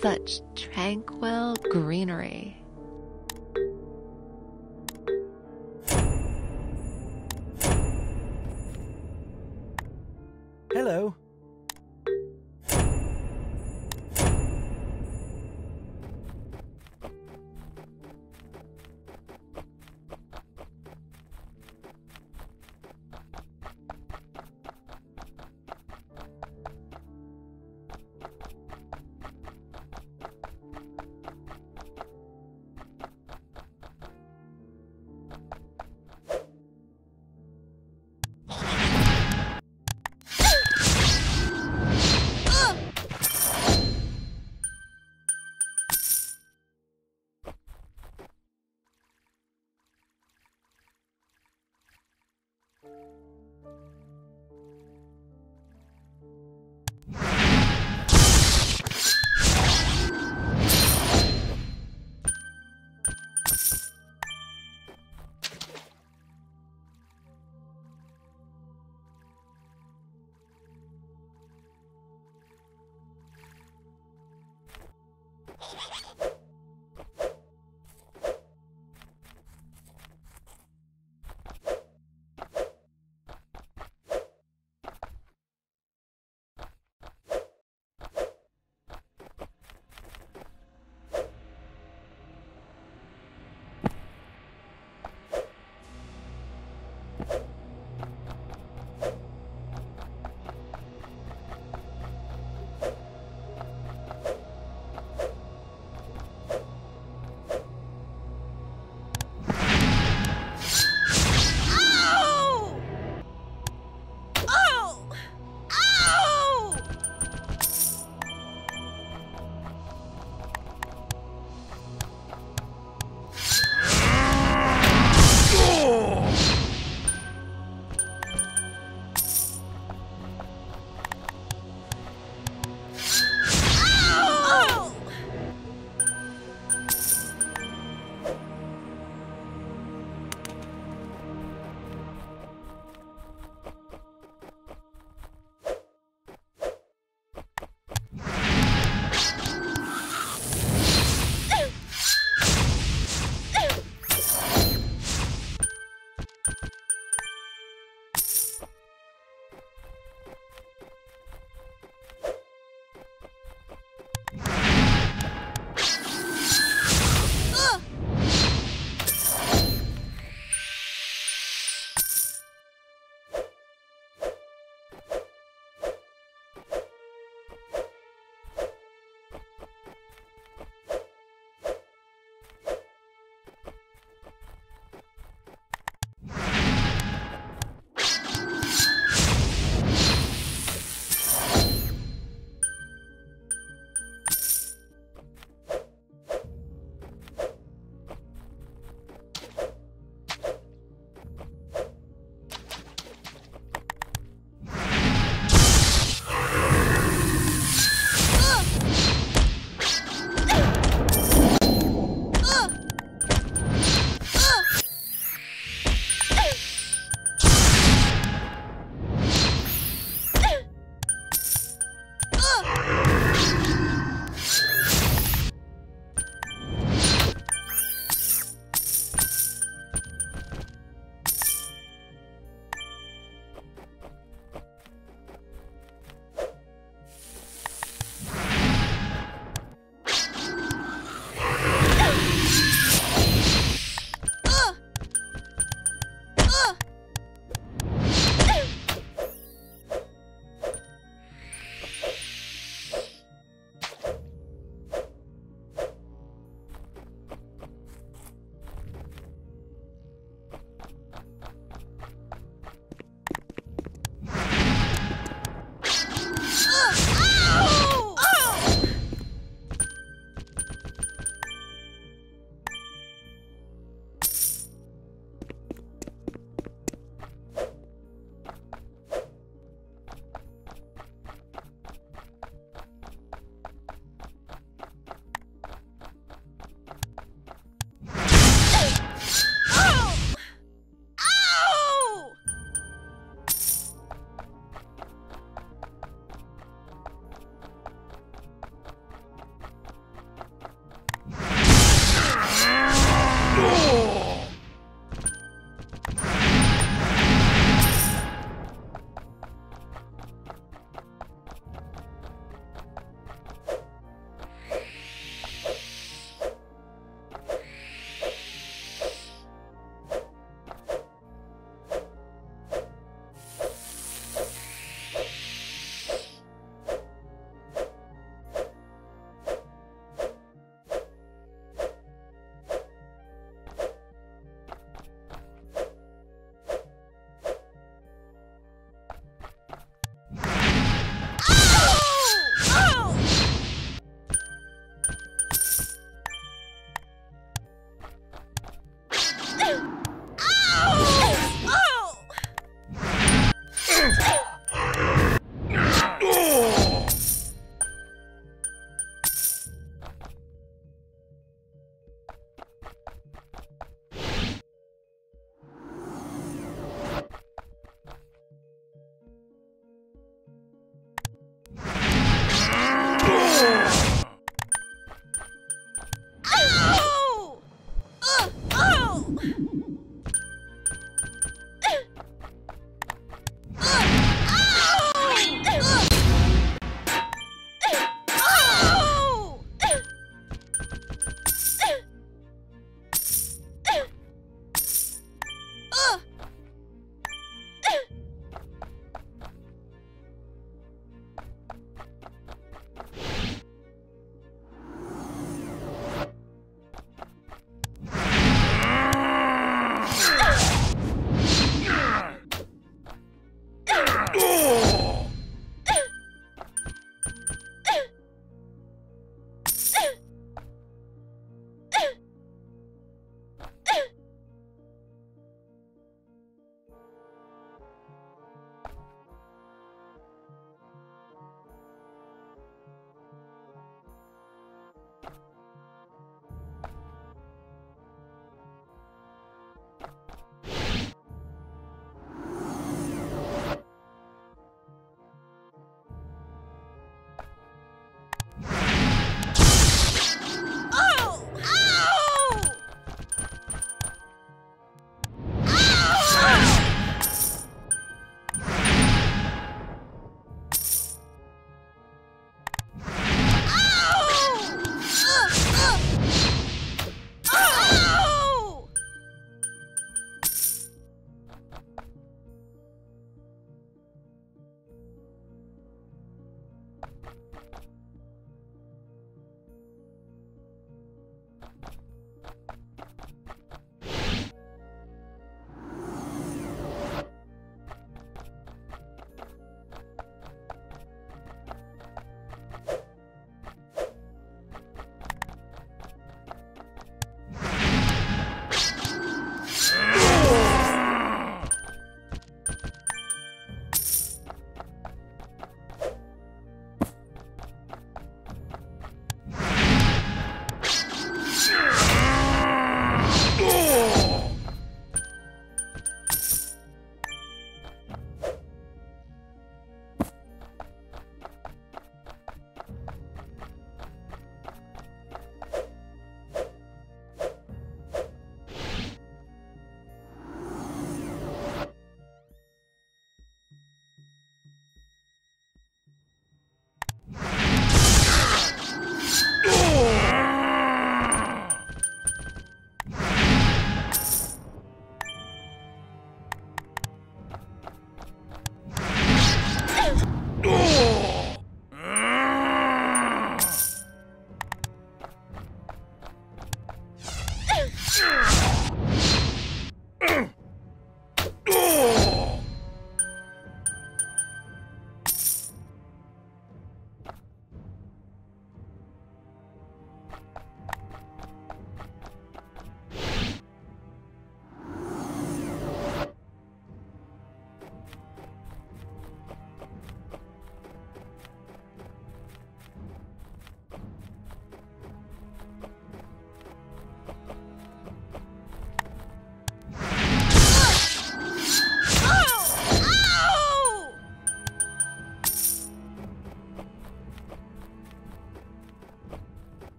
such tranquil greenery.